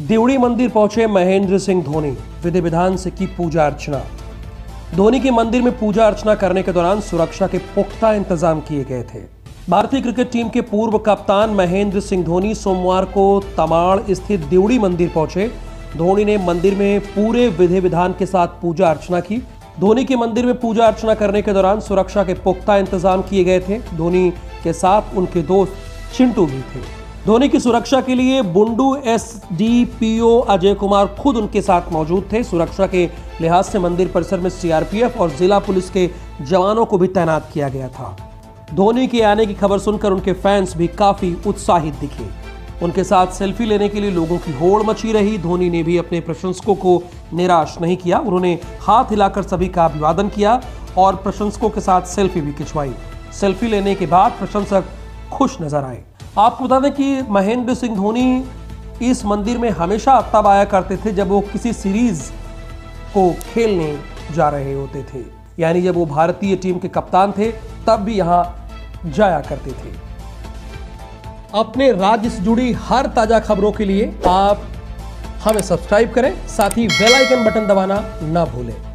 देवड़ी मंदिर पहुँचे महेंद्र सिंह धोनी, विधि विधान से की पूजा अर्चना। धोनी के मंदिर में पूजा अर्चना करने के दौरान सुरक्षा के पुख्ता इंतज़ाम किए गए थे। भारतीय क्रिकेट टीम के पूर्व कप्तान महेंद्र सिंह धोनी सोमवार को तमाड़ स्थित देवड़ी मंदिर पहुँचे। धोनी ने मंदिर में पूरे विधि विधान के साथ पूजा अर्चना की। धोनी के मंदिर में पूजा अर्चना करने के दौरान सुरक्षा के पुख्ता इंतज़ाम किए गए थे। धोनी के साथ उनके दोस्त चिंटू भी थे। धोनी की सुरक्षा के लिए बुंडू एसडीपीओ अजय कुमार खुद उनके साथ मौजूद थे। सुरक्षा के लिहाज से मंदिर परिसर में सीआरपीएफ और जिला पुलिस के जवानों को भी तैनात किया गया था। धोनी के आने की खबर सुनकर उनके फैंस भी काफ़ी उत्साहित दिखे। उनके साथ सेल्फी लेने के लिए लोगों की होड़ मची रही। धोनी ने भी अपने प्रशंसकों को निराश नहीं किया। उन्होंने हाथ हिलाकर सभी का अभिवादन किया और प्रशंसकों के साथ सेल्फी भी खिंचवाई। सेल्फी लेने के बाद प्रशंसक खुश नज़र आए। आपको बता दें कि महेंद्र सिंह धोनी इस मंदिर में हमेशा तब आया करते थे जब वो किसी सीरीज़ को खेलने जा रहे होते थे। यानी जब वो भारतीय टीम के कप्तान थे, तब भी यहाँ जाया करते थे। अपने राज्य से जुड़ी हर ताज़ा खबरों के लिए आप हमें सब्सक्राइब करें, साथ ही बेल आइकन बटन दबाना ना भूलें।